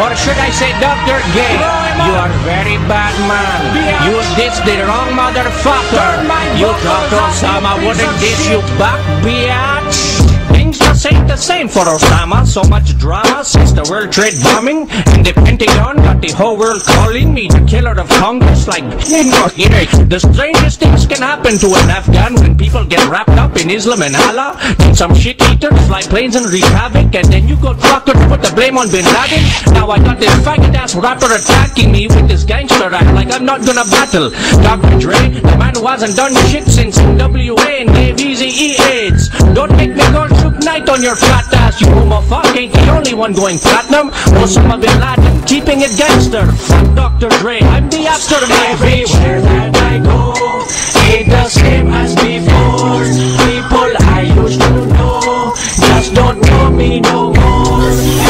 Or should I say Dr. Gay? You are very bad man. You diss the wrong motherfucker. You thought Osama wouldn't diss you back, bitch. Things just ain't the same for Osama. So much drama since the World Trade bombing. And the Pentagon got the whole world calling me the killer of Congress. Like, the strangest things can happen to an Afghan when people get wrapped up in Islam and Allah. Then some shit eaters fly planes and wreak havoc. And then you go trucker to put the blame on Bin Laden. Now I got this faggot ass rapper attacking me with this gangster act. Like I'm not gonna battle. Dr. Dre, the man who hasn't done shit since NWA and gave AIDS. Don't make me go Suge Knight on your flat ass, you homofuck. Ain't the only one going platinum. Osama Bin Laden, keeping it gangster. Fuck Dr. Dre, I'm the aftermath. Everywhere that I go, it the same as before. People I used to know just don't know me no yeah.